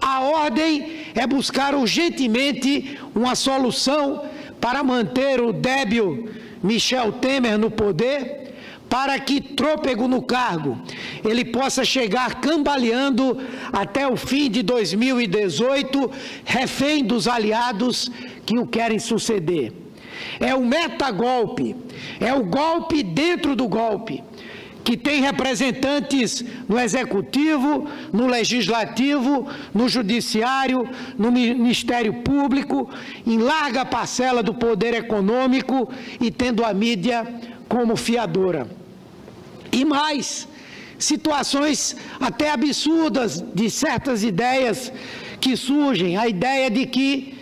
A ordem é buscar urgentemente uma solução para manter o débil Michel Temer no poder para que, trôpego no cargo, ele possa chegar cambaleando até o fim de 2018, refém dos aliados que o querem suceder. É o metagolpe, é o golpe dentro do golpe, que tem representantes no executivo, no legislativo, no judiciário, no Ministério Público, em larga parcela do poder econômico e tendo a mídia como fiadora. E mais, situações até absurdas de certas ideias que surgem. A ideia de que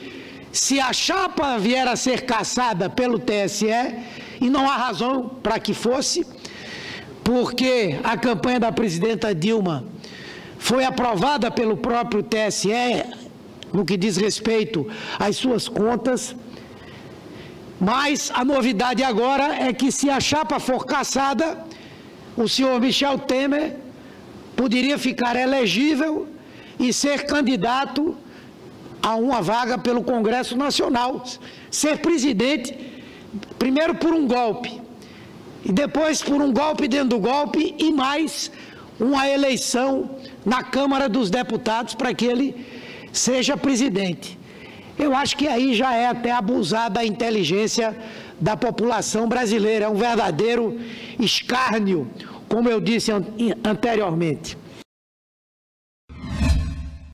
se a chapa vier a ser caçada pelo TSE, e não há razão para que fosse, porque a campanha da presidenta Dilma foi aprovada pelo próprio TSE no que diz respeito às suas contas. Mas a novidade agora é que se a chapa for caçada, o senhor Michel Temer poderia ficar elegível e ser candidato a uma vaga pelo Congresso Nacional, ser presidente, primeiro por um golpe, e depois por um golpe dentro do golpe, e mais uma eleição na Câmara dos Deputados para que ele seja presidente. Eu acho que aí já é até abusar da inteligência da população brasileira, é um verdadeiro escárnio, como eu disse anteriormente.